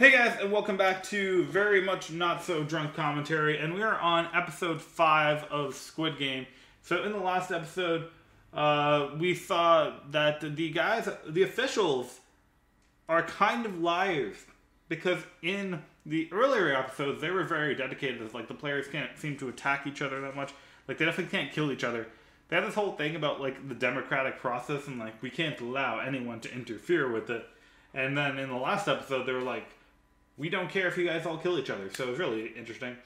Hey guys, and welcome back to very much not so drunk commentary, and we are on episode five of Squid Game. So in the last episode, uh, we saw that the guys, the officials, are kind of liars because in the earlier episodes they were very dedicated. It's like the players can't seem to attack each other that much. Like they definitely can't kill each other. They have this whole thing about like the democratic process and like we can't allow anyone to interfere with it. And then in the last episode they were like, we don't care if you guys all kill each other. So it was really interesting.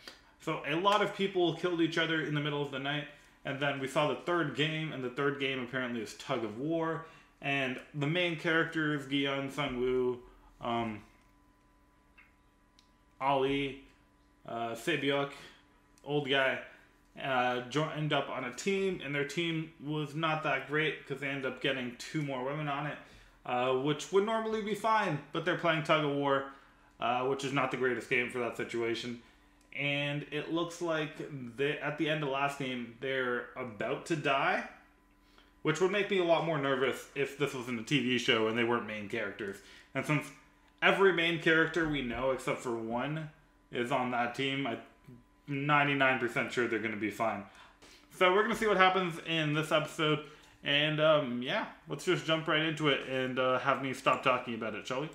So a lot of people killed each other in the middle of the night. And then we saw the third game, and the third game apparently is tug of war. And the main characters, Gihun, Sung Woo, um, Ali, uh, Sae-byeok, old guy, uh, joined up on a team, and their team was not that great because they ended up getting two more women on it, uh, which would normally be fine, but they're playing tug of war, uh, which is not the greatest game for that situation. And it looks like they, at the end of last game, they're about to die, which would make me a lot more nervous if this was in a TV show and they weren't main characters. And since every main character we know except for one is on that team, I'm 99% sure they're going to be fine. So we're going to see what happens in this episode. And um, yeah, let's just jump right into it and uh, have me stop talking about it, shall we?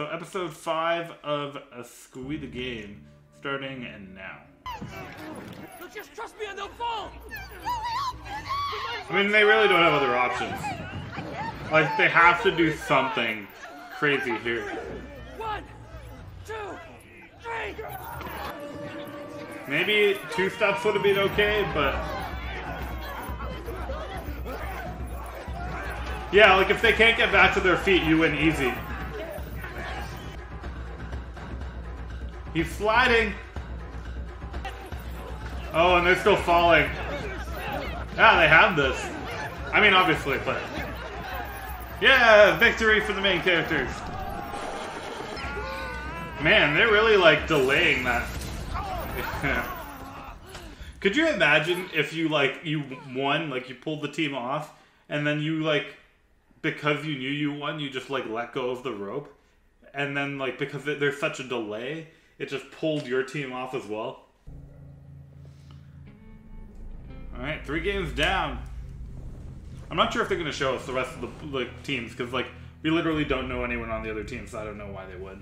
So episode 5 of A the Game, starting and now. So just trust me and they'll fall! I mean, they really don't have other options. Like, they have to do something crazy here. One, two, three! Maybe two steps would have been okay, but. Yeah, like if they can't get back to their feet, you win easy. He's sliding. Oh, and they're still falling. Yeah, they have this. I mean, obviously, but. Yeah, victory for the main characters. Man, they're really like delaying that. Could you imagine if you like you won, like you pulled the team off, and then you like because you knew you won, you just like let go of the rope, and then like because there's such a delay, it just pulled your team off as well. All right, three games down. I'm not sure if they're gonna show us the rest of the like teams because like we literally don't know anyone on the other team, so I don't know why they would.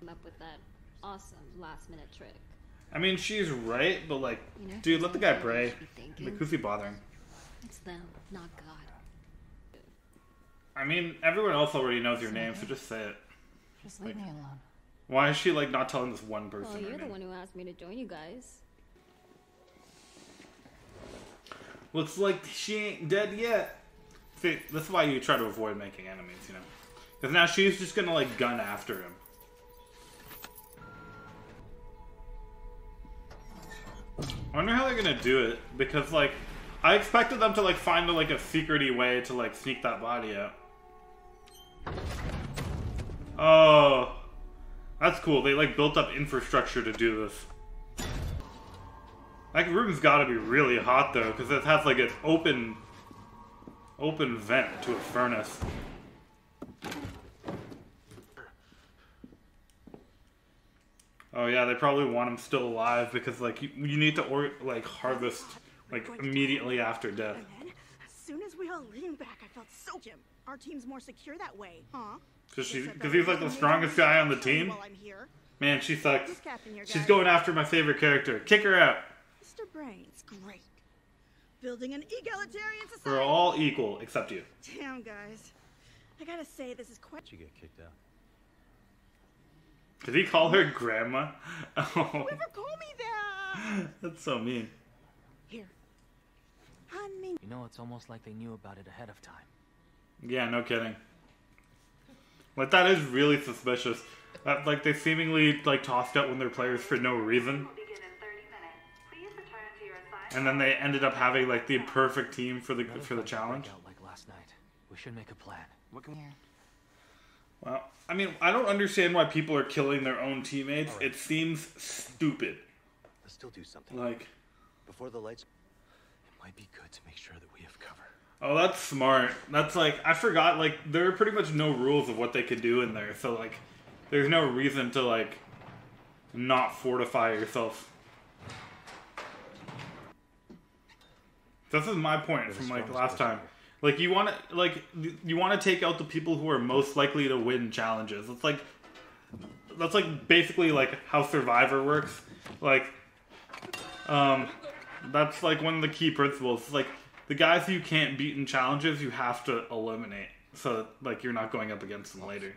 Come up with that awesome last minute trick. I mean, she's right, but like, You know, dude, let the guy pray. you should be thinking. Like, who's he bothering? It's them, not God. I mean, everyone else already knows your name, so just say it. Just leave me alone. Why is she like not telling this one person? Well, you're the one who asked me to join you guys. Looks like she ain't dead yet. See, that's why you try to avoid making enemies, you know. Because now she's just gonna like gun after him. I wonder how they're gonna do it because like I expected them to like find a like a secrety way to like sneak that body out. Oh, that's cool. They like built up infrastructure to do this. That room's got to be really hot though, because it has like an open, open vent to a furnace. Oh yeah, they probably want him still alive because like you, you need to or like harvest like immediately after death. And then, as soon as we all leaned back, I felt so Jim. Our team's more secure that way, huh? Because she, because he's like the strongest guy on the and tell you team. While I'm here. Man, she sucks. Who's captain your She's going after my favorite character. Kick her out. Mr. Brains, great. Building an egalitarian society. We're all equal except you. Damn, guys. I gotta say, this is quite. you get kicked out. Did he call her grandma? Oh, Whoever called me that? that's so mean. Here. Hand me. You know, it's almost like they knew about it ahead of time. Yeah, no kidding. Like that is really suspicious. That like they seemingly like tossed out one of their players for no reason, begin in 30 minutes. Please return to your assigned and then they ended up having like the perfect team for the for the challenge. Like last night. We should make a plan. What can Here. Well, I mean, I don't understand why people are killing their own teammates. It seems stupid. Let's still do something. Like, Before the lights. It might be good to make sure that we have cover. Oh, that's smart. That's like I forgot. Like there are pretty much no rules of what they could do in there. So like, there's no reason to like not fortify yourself. This is my point from like last time. Like you want to like you want to take out the people who are most likely to win challenges. It's like that's like basically like how Survivor works. Like um that's like one of the key principles. It's like the guys you can't beat in challenges you have to eliminate so like you're not going up against them later.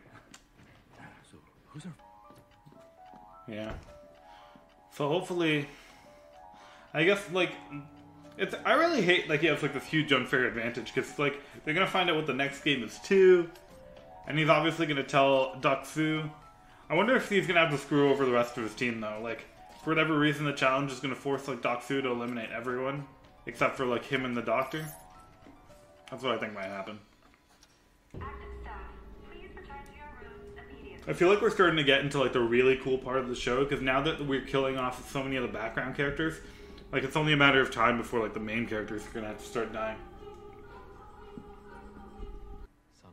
So, who's our. Yeah. So hopefully, I guess like it's. I really hate like he has like this huge unfair advantage because like they're gonna find out what the next game is too, and he's obviously gonna tell Deok-su. I wonder if he's gonna have to screw over the rest of his team though. Like for whatever reason, the challenge is gonna force like Su to eliminate everyone except for like him and the Doctor. That's what I think might happen. Active staff, please return to your rooms immediately. I feel like we're starting to get into like the really cool part of the show because now that we're killing off so many of the background characters, like it's only a matter of time before like the main characters are gonna have to start dying. Some.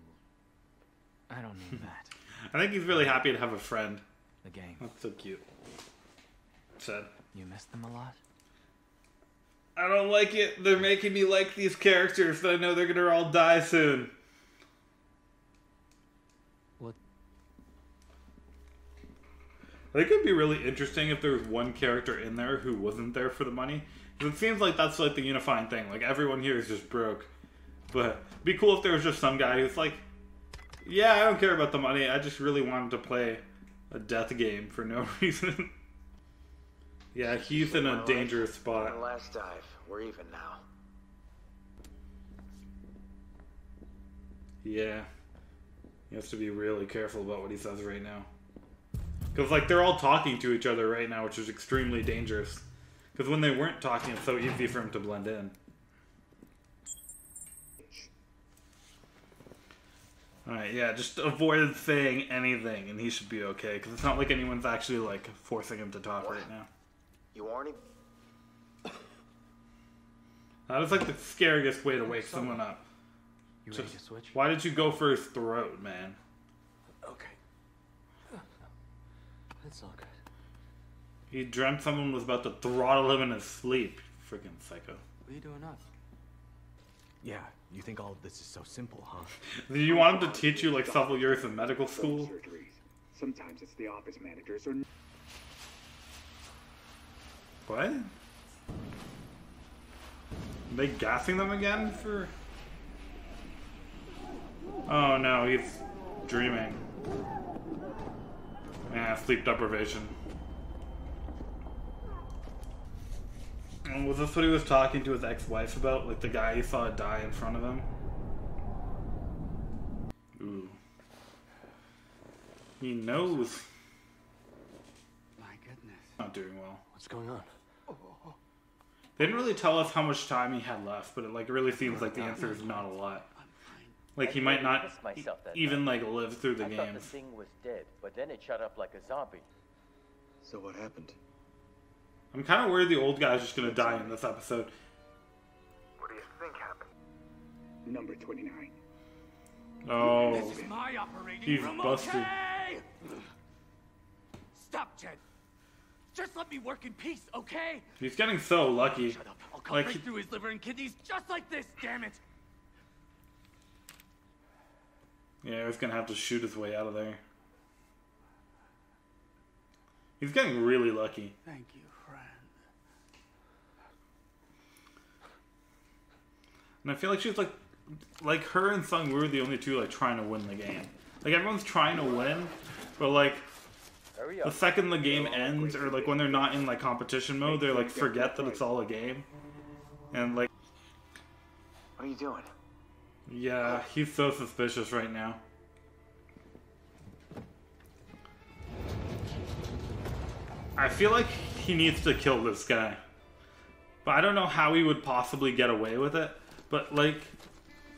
I don't need that. I think he's really happy to have a friend. The gang. That's so cute. Said. You miss them a lot? I don't like it. They're making me like these characters that I know they're gonna all die soon. What? I think it'd be really interesting if there was one character in there who wasn't there for the money. 'Cause it seems like that's like the unifying thing. Like everyone here is just broke. But it'd be cool if there was just some guy who's like, yeah, I don't care about the money. I just really wanted to play a death game for no reason. Yeah, he's in a dangerous spot. Last dive. We're even now. Yeah. He has to be really careful about what he says right now. Because, like, they're all talking to each other right now, which is extremely dangerous. Because when they weren't talking, it's so easy for him to blend in. Alright, yeah, just avoid saying anything, and he should be okay. Because it's not like anyone's actually, like, forcing him to talk right now. You aren't even. That was, like, the scariest way to wake someone up. You ready to switch? Why did you go for his throat, man? Okay. It's all good. He dreamt someone was about to throttle him in his sleep. Freaking psycho. What are you doing up? Yeah, you think all of this is so simple, huh? Did you want him to teach you like several years of medical school? Sometimes it's the office managers or What? Are they gassing them again for? Oh no, he's dreaming. Yeah, sleep deprivation. And was this what he was talking to his ex-wife about? Like the guy he saw die in front of him? Ooh. He knows. My goodness. Not doing well. What's going on? They didn't really tell us how much time he had left, but it like really seems like the answer is not a lot. Like he might not pissed even like live through the I thought the thing was dead, but then it shut up like a zombie. So what happened? I'm kind of worried the old guy's just gonna die in this episode. What do you think happened? Number 29. Oh, This is my operating He's busted. okay? Stop, Jed. Just let me work in peace, okay? he's getting so lucky. Shut up. I'll cut Like- right through his liver and kidneys just like this, damn it. Yeah, he's gonna have to shoot his way out of there. He's getting really lucky. Thank you, friend. And I feel like she's like, like her and Sung Woo are the only two like trying to win the game. Like everyone's trying to win, but like Hurry the second the game ends or like when they're not in like competition mode, they're like forget that it's all a game. And like, What are you doing? yeah, he's so suspicious right now. I feel like he needs to kill this guy. But I don't know how he would possibly get away with it. But like,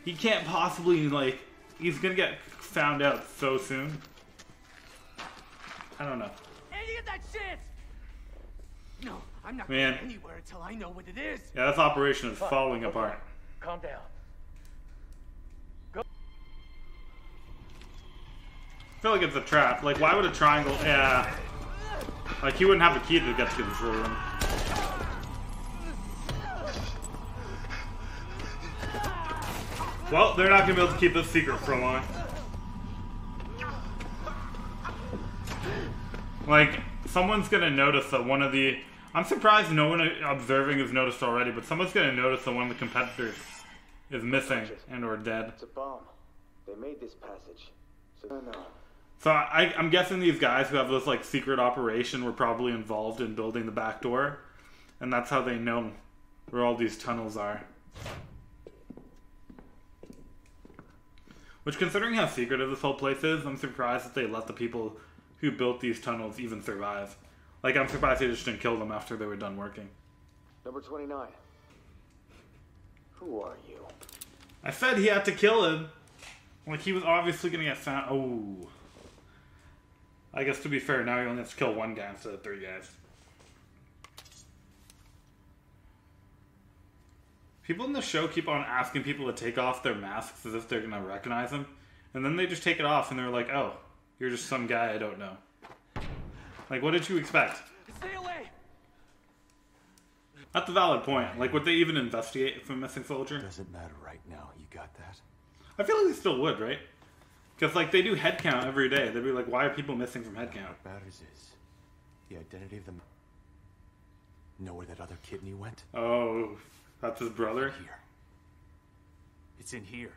he can't possibly like, he's gonna get found out so soon. I don't know. Any of that shit! No, I'm not Man. going anywhere until I know what it is. Yeah, this operation is falling Okay. apart. Calm down. Go. I feel like it's a trap. Like, why would a triangle? Yeah. Like, he wouldn't have the key to get to the control room. Well, they're not gonna be able to keep this secret for long. Like, someone's gonna notice that one of the. I'm surprised no one observing has noticed already, but someone's gonna notice that one of the competitors is missing and or dead. It's a bomb. They made this passage. So no, no. So I, I'm guessing these guys who have this like secret operation were probably involved in building the back door, and that's how they know where all these tunnels are. Which, considering how secretive this whole place is, I'm surprised that they let the people who built these tunnels even survive. Like, I'm surprised they just didn't kill them after they were done working. Number 29. Who are you? I said he had to kill him. Like, he was obviously gonna get found. Oh. I guess to be fair, now he only has to kill one guy instead of three guys. People in the show keep on asking people to take off their masks as if they're gonna recognize them, and then they just take it off and they're like, "Oh, you're just some guy I don't know." Like, what did you expect? Stay away! That's a valid point. Like, would they even investigate if a missing soldier? Doesn't matter right now. You got that? I feel like they still would, right? Because like they do head count every day. They'd be like, "Why are people missing from head count?" What matters is the identity of the. Know where that other kidney went? Oh, that's his brother. Here. It's in here.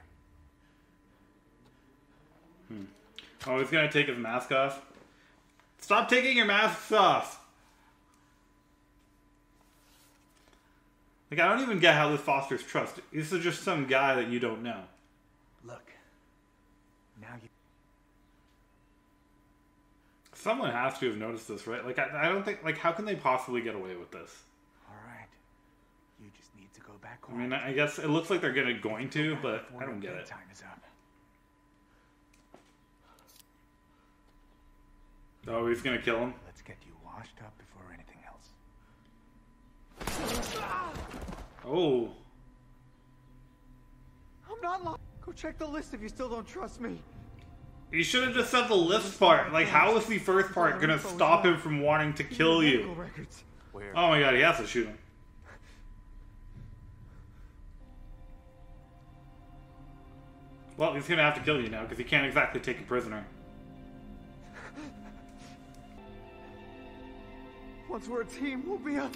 Hmm. Oh, he's gonna take his mask off. Stop taking your masks off. Like I don't even get how this fosters trust. This is just some guy that you don't know. Look. Now you. Someone has to have noticed this, right? Like I, I don't think like how can they possibly get away with this? All right. You just need to go back home. I mean, I guess it looks like they're gonna going to, but I don't get it. Time is up. Oh, he's gonna kill him. Let's get you washed up before anything else. Oh, I'm not lying. Go check the list if you still don't trust me. you should have just said the list part. Like, how is the first part gonna stop him from wanting to kill you? Medical records. Where? Oh my god, he has to shoot him. Well, he's gonna have to kill you now because he can't exactly take a prisoner. Once we're a team, we'll be a.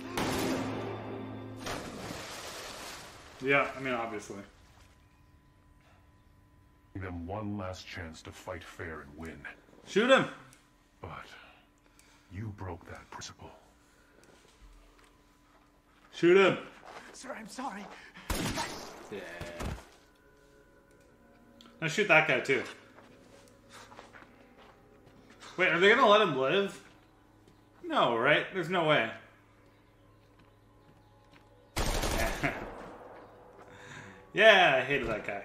Yeah, I mean, obviously. Give them one last chance to fight fair and win. Shoot him! But you broke that principle. Shoot him! Sir, I'm sorry. Yeah. Now shoot that guy too. Wait, are they gonna let him live? No, right? There's no way. yeah, I hated that guy.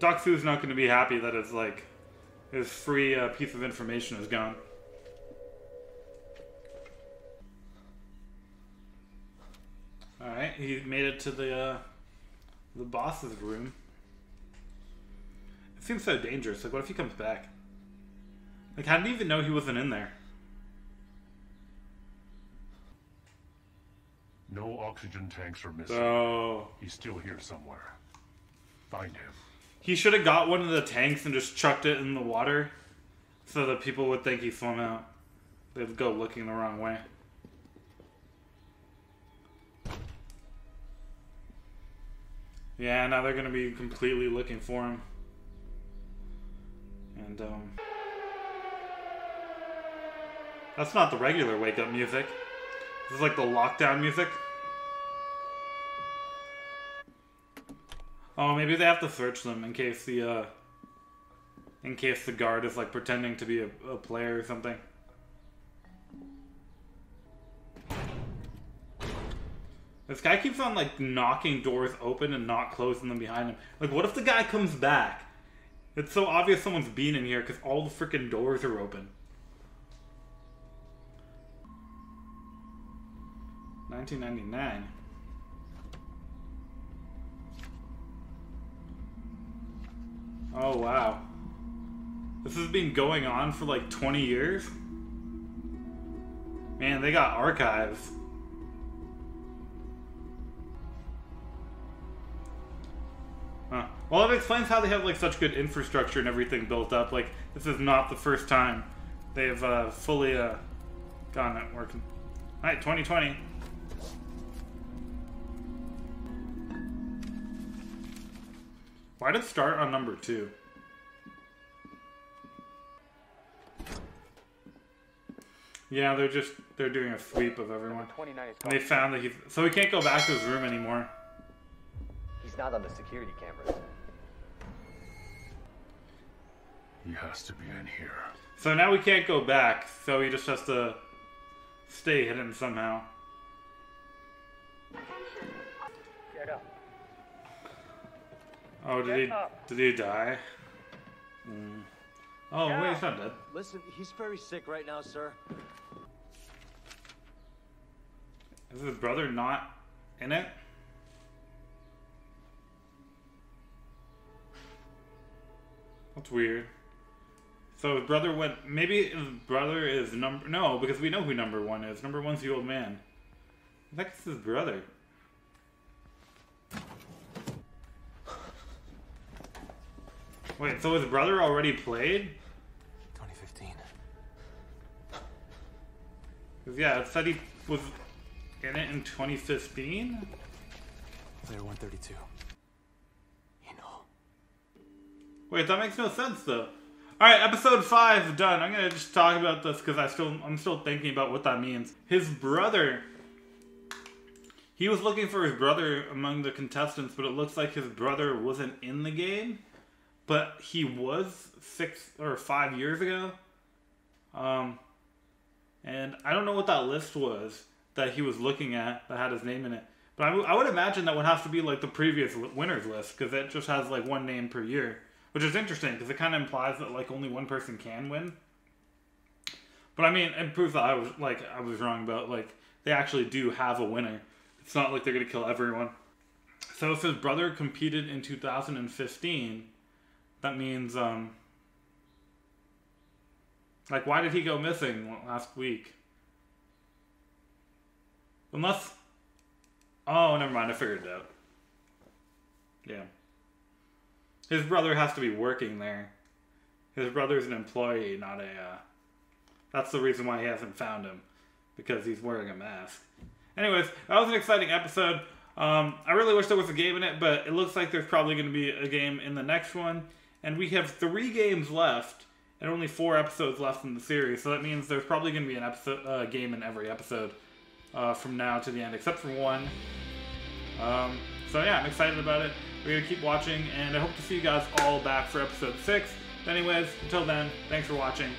Deok-su's not gonna be happy that his like his free uh, piece of information is gone. All right, he made it to the uh, the boss's room. It seems so dangerous. Like, what if he comes back? Like, how did he even know he wasn't in there? No oxygen tanks are missing. Oh, He's still here somewhere. Find him. he should have got one of the tanks and just chucked it in the water, so that people would think he swam out. They'd go looking the wrong way. Yeah, now they're gonna be completely looking for him. And um That's not the regular wake up music. This is like the lockdown music. Oh, maybe they have to search them in case the uh in case the guard is like pretending to be a, a player or something. This guy keeps on like knocking doors open and not closing them behind him. Like, what if the guy comes back? It's so obvious someone's been in here because all the freaking doors are open. 1999. Oh wow. This has been going on for like 20 years? Man, they got archives. Huh. Well, it explains how they have like such good infrastructure and everything built up. Like, this is not the first time they've uh, fully uh, it working. Alright, 2020. Why did it start on number two? Yeah, they're just they're doing a sweep of everyone. And they found that he's so he can't go back to his room anymore. He's not on the security cameras. He has to be in here. So now we can't go back, so he just has to stay hidden somehow. Get up. Oh, did he did he die? Hmm. Oh wait, he's not dead. Listen, he's very sick right now, sir. Is his brother not in it? That's weird. So his brother went. Maybe his brother is number. No, because we know who number one is. Number one's the old man. That's his brother. Wait, so his brother already played? 2015. yeah, it said he was in it in 2015. Player 132. You know. Wait, that makes no sense though. All right, episode five done. I'm gonna just talk about this because I still I'm still thinking about what that means. His brother. He was looking for his brother among the contestants, but it looks like his brother wasn't in the game. But he was six or five years ago. Um, and I don't know what that list was that he was looking at that had his name in it. But I, I would imagine that would have to be like the previous winners list because it just has like one name per year, which is interesting because it kind of implies that like only one person can win. But I mean, it proves that I was like I was wrong about like they actually do have a winner. It's not like they're gonna kill everyone. So if his brother competed in 2015, that means um like why did he go missing last week? Unless Oh, never mind, I figured it out. Yeah. His brother has to be working there. His brother's an employee, not a uh that's the reason why he hasn't found him. Because he's wearing a mask. Anyways, that was an exciting episode. Um, I really wish there was a game in it, but it looks like there's probably going to be a game in the next one. And we have three games left, and only four episodes left in the series. So that means there's probably going to be an episode uh, game in every episode uh, from now to the end, except for one. Um, so yeah, I'm excited about it. We're gonna keep watching, and I hope to see you guys all back for episode six. But anyways, until then, thanks for watching.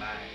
Bye.